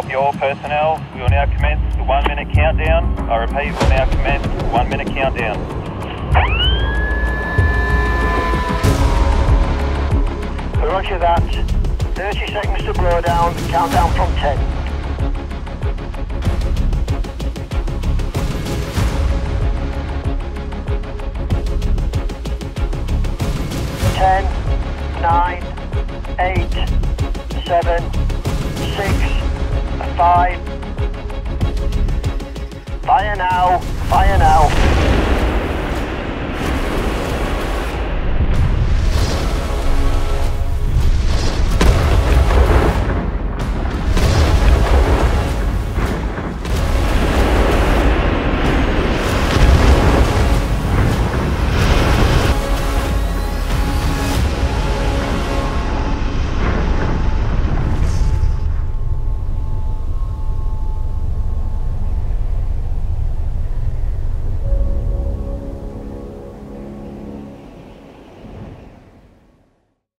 Copy all personnel. We will now commence the one minute countdown. I repeat, we will now commence the one minute countdown. Roger that. 30 seconds to blow down. Countdown from 10. Ten, nine, eight, seven, six, five. Fire now, fire now.